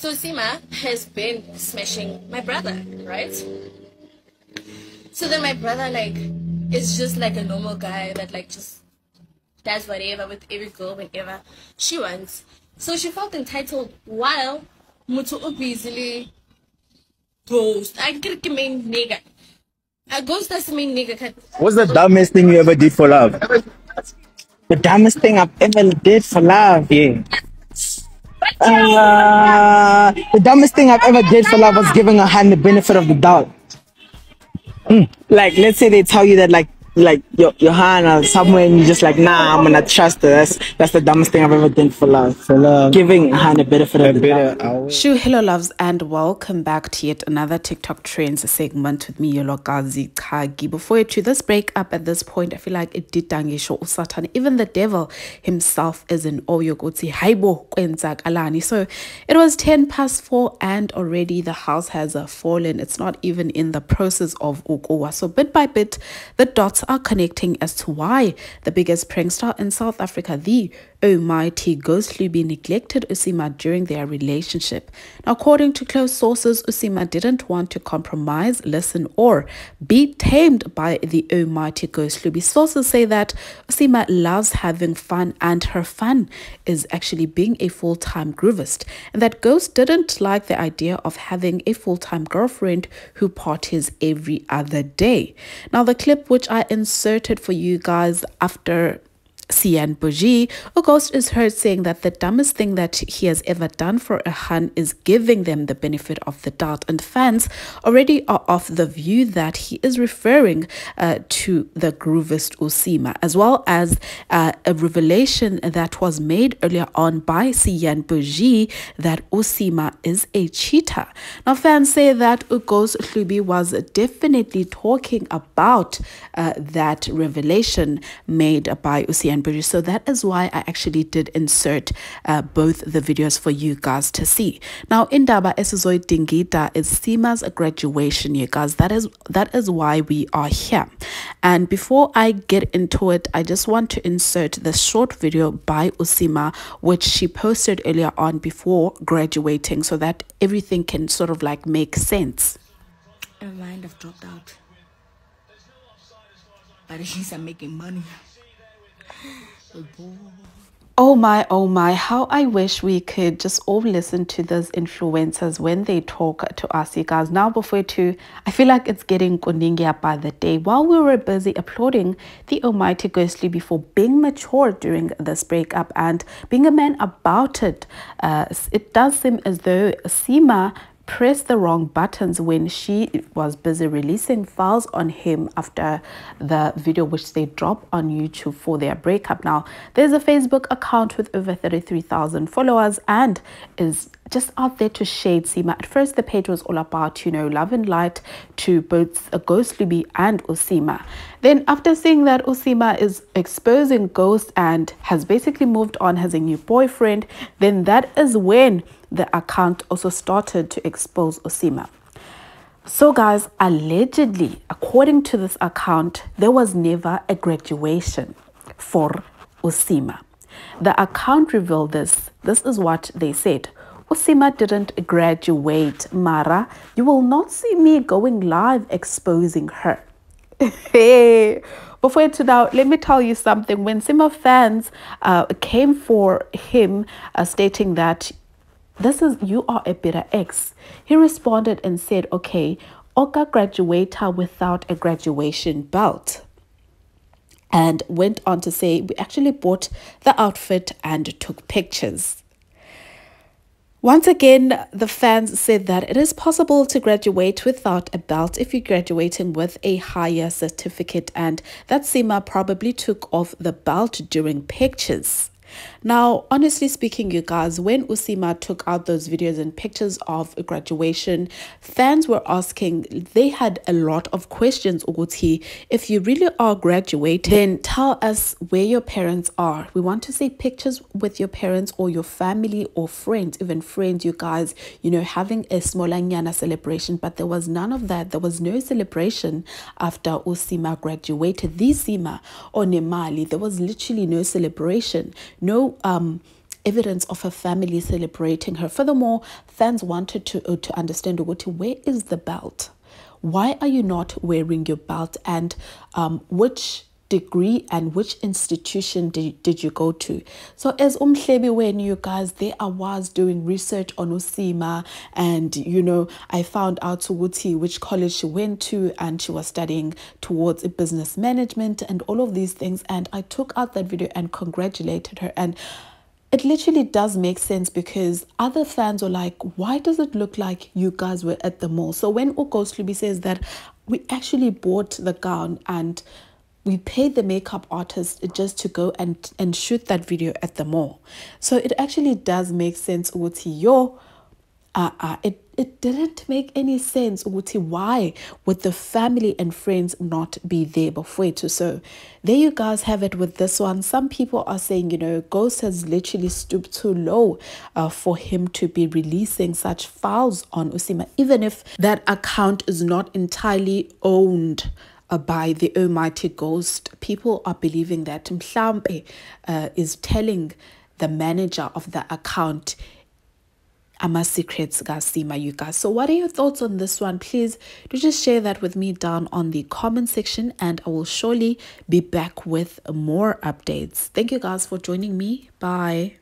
So Seemah has been smashing my brother, right? So then my brother like is just like a normal guy that like just does whatever with every girl whenever she wants. So she felt entitled while Mutu easily ghost. I get main nigga. A ghost doesn't nigga. What's the dumbest thing you ever did for love? The dumbest thing I've ever did for love, yeah. Uh, the dumbest thing I've ever did for love was giving a hand the benefit of the doubt. Mm. Like, let's say they tell you that, like, like your your hand or somewhere and you're just like nah I'm gonna trust her. That's that's the dumbest thing I've ever done for love. For love. Giving a hand a benefit of the doubt Shoo hello loves and welcome back to yet another TikTok trends segment with me Yolokazi Chagi before you to this breakup at this point I feel like it did dangisho Satan. Even the devil himself is in Oyogoti Haibo Kalani so it was 10 past 4 and already the house has uh, fallen. It's not even in the process of Ukowa so bit by bit the dots are connecting as to why the biggest prankster in South Africa, the Almighty Ghost Hlubi neglected Usima during their relationship. Now, according to close sources, Usima didn't want to compromise, listen, or be tamed by the Almighty ghostly. Sources say that Usima loves having fun and her fun is actually being a full-time groovist, and that Ghost didn't like the idea of having a full-time girlfriend who parties every other day. Now, the clip which I inserted for you guys after Sian Boji, August is heard saying that the dumbest thing that he has ever done for a is giving them the benefit of the doubt. And fans already are of the view that he is referring uh, to the groovist Usima, as well as uh, a revelation that was made earlier on by Sian Boji that Usima is a cheater. Now, fans say that Ugos Hlubi was definitely talking about uh, that revelation made by Usian so that is why I actually did insert uh, both the videos for you guys to see. Now, Indaba Esizoid Dingita is Seemah's graduation, you guys. That is that is why we are here. And before I get into it, I just want to insert the short video by Usima, which she posted earlier on before graduating, so that everything can sort of like make sense. Never mind, I've dropped out. But at least I'm making money. Oh my, oh my, how I wish we could just all listen to those influencers when they talk to us, you guys. Now, before to, I feel like it's getting kuningia by the day. While we were busy applauding the Almighty Ghostly before being mature during this breakup and being a man about it, uh, it does seem as though Seemah pressed the wrong buttons when she was busy releasing files on him after the video which they dropped on YouTube for their breakup. Now, there's a Facebook account with over 33,000 followers and is just out there to shade Seemah. At first, the page was all about, you know, love and light to both a Ghost Hlubi and Osima. Then, after seeing that Osima is exposing Ghost and has basically moved on, has a new boyfriend, then that is when the account also started to expose Osima. So, guys, allegedly, according to this account, there was never a graduation for Osima. The account revealed this. This is what they said. Usima didn't graduate, Mara. You will not see me going live exposing her. hey, before to now, let me tell you something. When Seemah fans uh, came for him, uh, stating that this is you are a bitter ex, he responded and said, okay, Oka graduator without a graduation belt and went on to say we actually bought the outfit and took pictures. Once again, the fans said that it is possible to graduate without a belt if you're graduating with a higher certificate, and that Seemah probably took off the belt during pictures. Now, honestly speaking, you guys, when Usima took out those videos and pictures of graduation, fans were asking, they had a lot of questions, Uguti. If you really are graduating, then tell us where your parents are. We want to see pictures with your parents or your family or friends, even friends, you guys, you know, having a Smolanyana celebration, but there was none of that. There was no celebration after Usima graduated. This Seemah or Nemali, there was literally no celebration no um evidence of her family celebrating her. Furthermore, fans wanted to uh, to understand Uguti, where is the belt? Why are you not wearing your belt? And um, which degree and which institution did, did you go to? So as Umhlebi when you guys, there I was doing research on Usima and you know, I found out Uguti which college she went to and she was studying towards a business management and all of these things. And I took out that video and congratulated her and it literally does make sense because other fans were like, why does it look like you guys were at the mall? So when Ukoslubi says that we actually bought the gown and we paid the makeup artist just to go and, and shoot that video at the mall. So it actually does make sense ukuthi yo uh, uh, it, it didn't make any sense ukuthi why would the family and friends not be there before to so there you guys have it with this one. Some people are saying you know ghost has literally stooped too low uh, for him to be releasing such files on usima even if that account is not entirely owned by the Almighty Ghost. People are believing that Mhlampe uh, is telling the manager of the account ama secrets gasima you guys so what are your thoughts on this one? Please do just share that with me down on the comment section and i will surely be back with more updates. Thank you guys for joining me. Bye